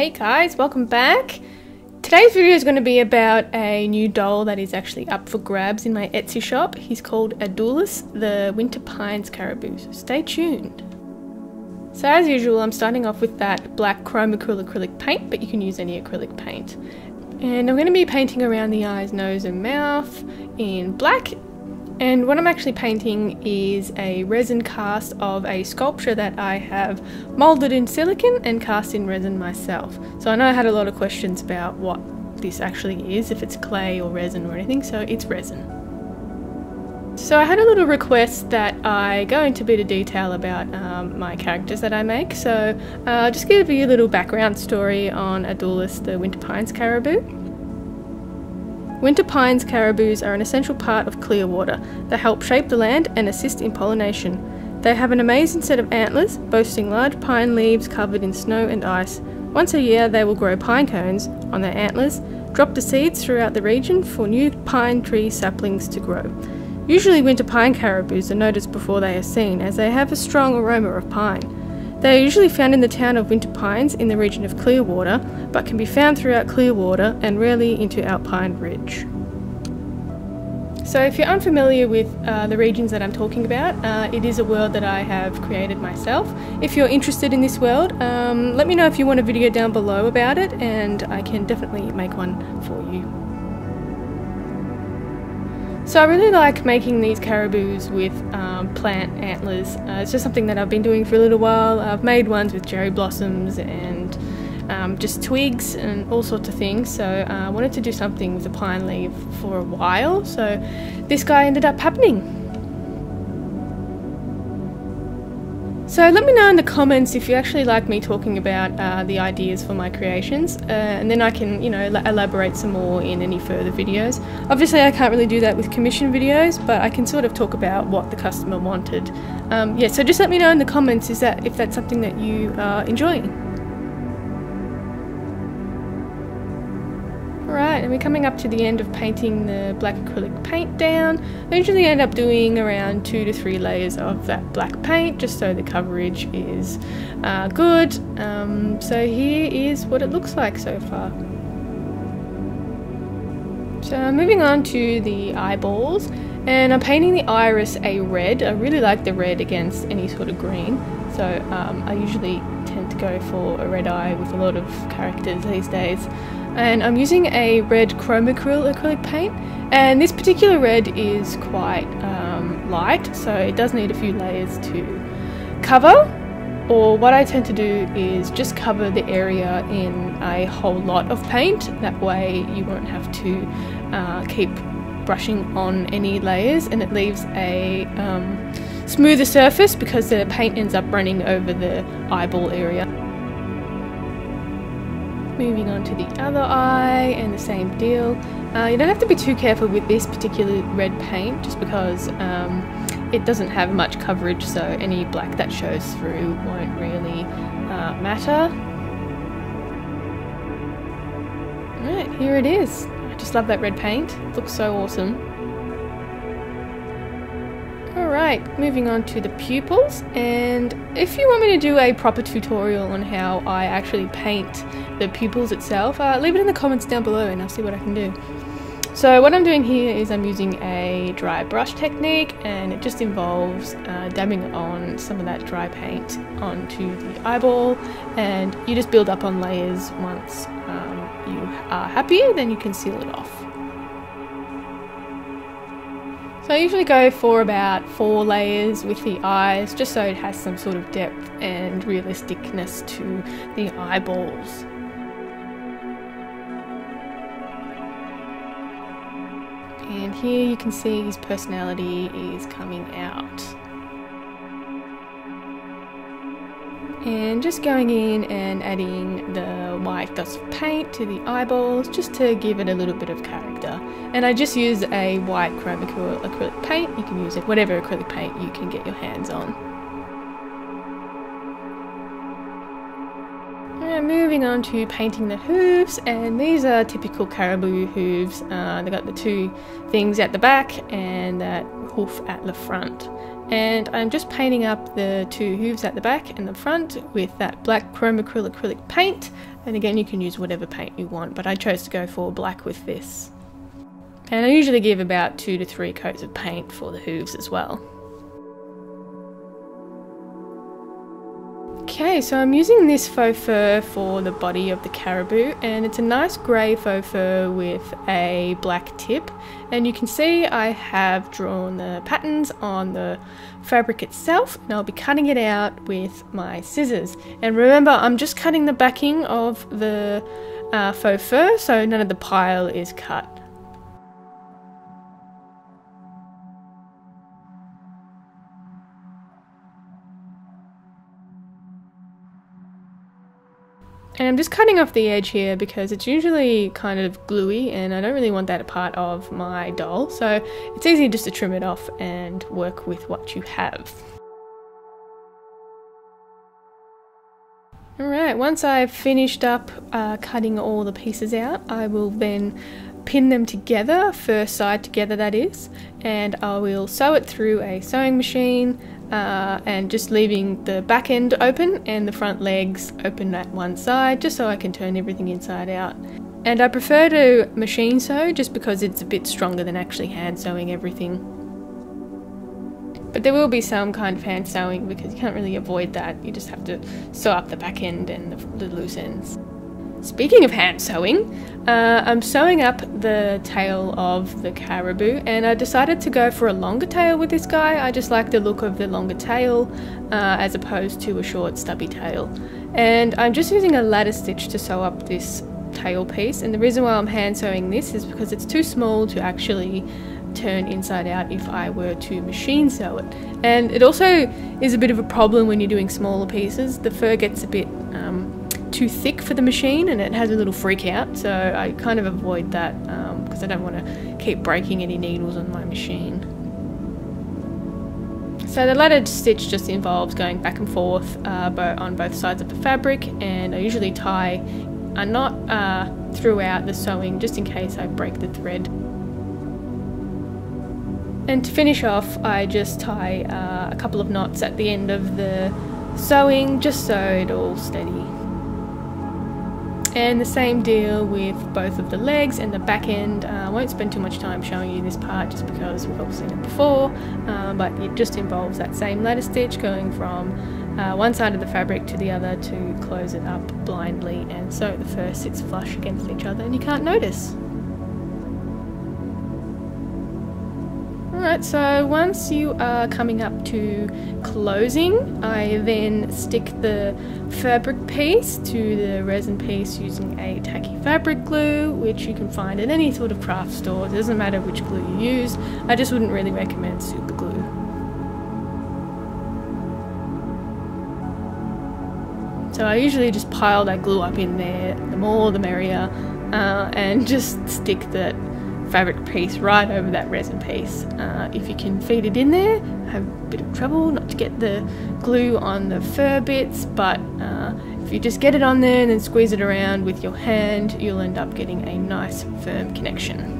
Hey guys, welcome back. Today's video is going to be about a new doll that is actually up for grabs in my Etsy shop. He's called Edulis, the Winter Pines Caribou, so stay tuned. So as usual, I'm starting off with that black chrome acrylic acrylic paint, but you can use any acrylic paint. And I'm going to be painting around the eyes, nose and mouth in black and what I'm actually painting is a resin cast of a sculpture that I have moulded in silicon and cast in resin myself. So I know I had a lot of questions about what this actually is, if it's clay or resin or anything, so it's resin. So I had a little request that I go into a bit of detail about um, my characters that I make, so uh, I'll just give you a little background story on Edulis the Winter Pines caribou. Winter pines caribous are an essential part of Clearwater. They help shape the land and assist in pollination. They have an amazing set of antlers, boasting large pine leaves covered in snow and ice. Once a year, they will grow pine cones on their antlers, drop the seeds throughout the region for new pine tree saplings to grow. Usually, winter pine caribous are noticed before they are seen, as they have a strong aroma of pine. They are usually found in the town of Winter Pines in the region of Clearwater, but can be found throughout Clearwater and rarely into Alpine Ridge. So if you're unfamiliar with uh, the regions that I'm talking about, uh, it is a world that I have created myself. If you're interested in this world, um, let me know if you want a video down below about it and I can definitely make one for you. So I really like making these caribous with um, plant antlers. Uh, it's just something that I've been doing for a little while. I've made ones with cherry blossoms and um, just twigs and all sorts of things. So uh, I wanted to do something with a pine leaf for a while. So this guy ended up happening. So let me know in the comments if you actually like me talking about uh, the ideas for my creations uh, and then I can, you know, elaborate some more in any further videos. Obviously I can't really do that with commission videos but I can sort of talk about what the customer wanted. Um, yeah, so just let me know in the comments is that if that's something that you are enjoying. Right, and we're coming up to the end of painting the black acrylic paint down. I usually end up doing around two to three layers of that black paint just so the coverage is uh, good. Um, so here is what it looks like so far. So moving on to the eyeballs and I'm painting the iris a red. I really like the red against any sort of green. So um, I usually tend to go for a red eye with a lot of characters these days and I'm using a red chromacryl acrylic paint. And this particular red is quite um, light so it does need a few layers to cover. Or what I tend to do is just cover the area in a whole lot of paint. That way you won't have to uh, keep brushing on any layers and it leaves a um, smoother surface because the paint ends up running over the eyeball area. Moving on to the other eye and the same deal. Uh, you don't have to be too careful with this particular red paint just because um, it doesn't have much coverage so any black that shows through won't really uh, matter. Alright, here it is. I just love that red paint. It looks so awesome. Alright, moving on to the pupils and if you want me to do a proper tutorial on how I actually paint the pupils itself, uh, leave it in the comments down below and I'll see what I can do. So what I'm doing here is I'm using a dry brush technique and it just involves uh, dabbing on some of that dry paint onto the eyeball and you just build up on layers once um, you are happy then you can seal it off. I usually go for about four layers with the eyes, just so it has some sort of depth and realisticness to the eyeballs. And here you can see his personality is coming out. and just going in and adding the white dots of paint to the eyeballs just to give it a little bit of character and I just use a white chroma acrylic paint. You can use it whatever acrylic paint you can get your hands on. And moving on to painting the hooves and these are typical caribou hooves. Uh, they got the two things at the back and that hoof at the front. And I'm just painting up the two hooves at the back and the front with that black chroma acrylic paint. And again, you can use whatever paint you want, but I chose to go for black with this. And I usually give about two to three coats of paint for the hooves as well. Okay, so I'm using this faux fur for the body of the caribou and it's a nice grey faux fur with a black tip and you can see I have drawn the patterns on the fabric itself and I'll be cutting it out with my scissors and remember I'm just cutting the backing of the uh, faux fur so none of the pile is cut. And I'm just cutting off the edge here because it's usually kind of gluey and I don't really want that a part of my doll. So it's easy just to trim it off and work with what you have. Alright, once I've finished up uh, cutting all the pieces out, I will then pin them together, first side together that is, and I will sew it through a sewing machine uh, and just leaving the back end open and the front legs open at one side just so I can turn everything inside out. And I prefer to machine sew just because it's a bit stronger than actually hand sewing everything. But there will be some kind of hand sewing because you can't really avoid that. You just have to sew up the back end and the, the loose ends. Speaking of hand sewing, uh, I'm sewing up the tail of the caribou and I decided to go for a longer tail with this guy. I just like the look of the longer tail uh, as opposed to a short stubby tail. And I'm just using a ladder stitch to sew up this tail piece and the reason why I'm hand sewing this is because it's too small to actually turn inside out if I were to machine sew it. And it also is a bit of a problem when you're doing smaller pieces. The fur gets a bit um, too thick for the machine and it has a little freak out so I kind of avoid that because um, I don't want to keep breaking any needles on my machine. So the ladder stitch just involves going back and forth uh, on both sides of the fabric and I usually tie a knot uh, throughout the sewing just in case I break the thread. And to finish off I just tie uh, a couple of knots at the end of the sewing just so it all steady. And the same deal with both of the legs and the back end. Uh, I won't spend too much time showing you this part just because we've all seen it before, uh, but it just involves that same ladder stitch going from uh, one side of the fabric to the other to close it up blindly and so the fur sits flush against each other and you can't notice. Alright, so once you are coming up to closing, I then stick the fabric piece to the resin piece using a tacky fabric glue, which you can find at any sort of craft store. It doesn't matter which glue you use, I just wouldn't really recommend super glue. So I usually just pile that glue up in there, the more the merrier, uh, and just stick that fabric piece right over that resin piece. Uh, if you can feed it in there, have a bit of trouble not to get the glue on the fur bits, but uh, if you just get it on there and then squeeze it around with your hand, you'll end up getting a nice firm connection.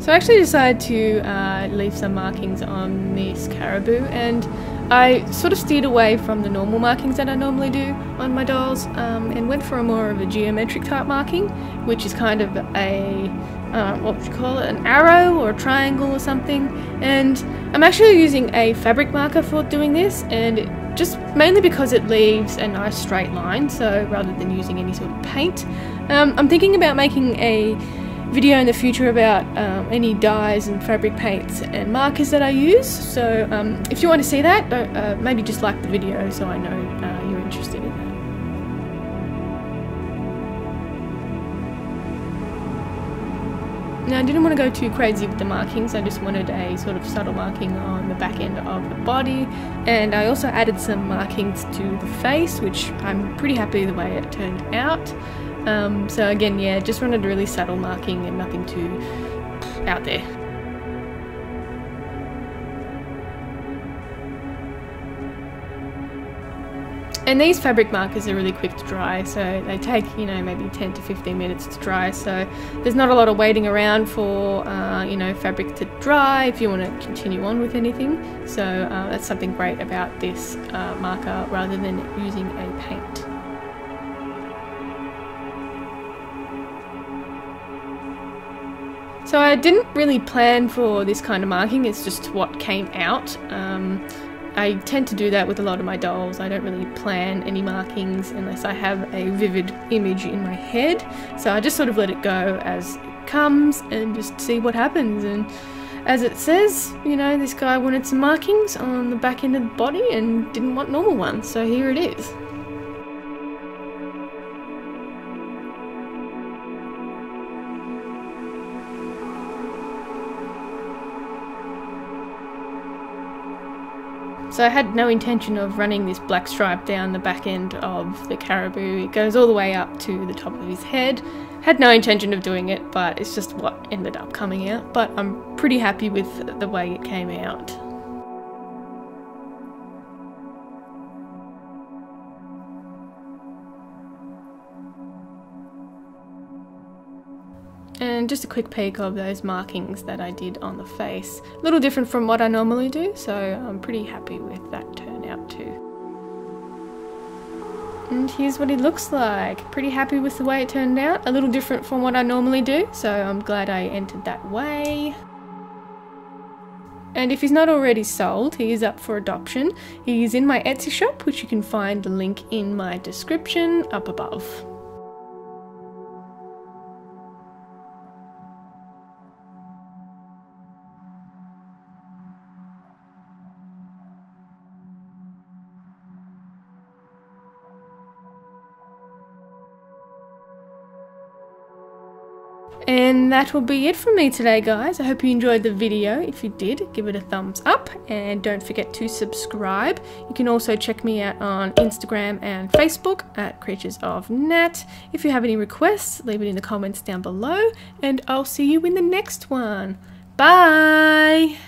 So I actually decided to uh, leave some markings on this caribou and I sort of steered away from the normal markings that I normally do on my dolls um, and went for a more of a geometric type marking, which is kind of a, uh, what would you call it, an arrow or a triangle or something. And I'm actually using a fabric marker for doing this and just mainly because it leaves a nice straight line, so rather than using any sort of paint. Um, I'm thinking about making a video in the future about um, any dyes and fabric paints and markers that I use. So um, if you want to see that, uh, maybe just like the video so I know uh, you're interested in that. Now I didn't want to go too crazy with the markings, I just wanted a sort of subtle marking on the back end of the body and I also added some markings to the face which I'm pretty happy the way it turned out. Um, so again, yeah, just wanted really subtle marking and nothing too out there. And these fabric markers are really quick to dry, so they take, you know, maybe 10 to 15 minutes to dry. So there's not a lot of waiting around for, uh, you know, fabric to dry if you want to continue on with anything. So uh, that's something great about this uh, marker rather than using a paint. So I didn't really plan for this kind of marking, it's just what came out. Um, I tend to do that with a lot of my dolls. I don't really plan any markings unless I have a vivid image in my head. So I just sort of let it go as it comes and just see what happens. And as it says, you know, this guy wanted some markings on the back end of the body and didn't want normal ones. So here it is. So I had no intention of running this black stripe down the back end of the caribou. It goes all the way up to the top of his head. Had no intention of doing it, but it's just what ended up coming out. But I'm pretty happy with the way it came out. And just a quick peek of those markings that I did on the face. A little different from what I normally do, so I'm pretty happy with that turnout too. And here's what he looks like. Pretty happy with the way it turned out. A little different from what I normally do, so I'm glad I entered that way. And if he's not already sold, he is up for adoption. He is in my Etsy shop, which you can find the link in my description up above. And that will be it from me today, guys. I hope you enjoyed the video. If you did, give it a thumbs up and don't forget to subscribe. You can also check me out on Instagram and Facebook at Creatures of Nat. If you have any requests, leave it in the comments down below, and I'll see you in the next one. Bye!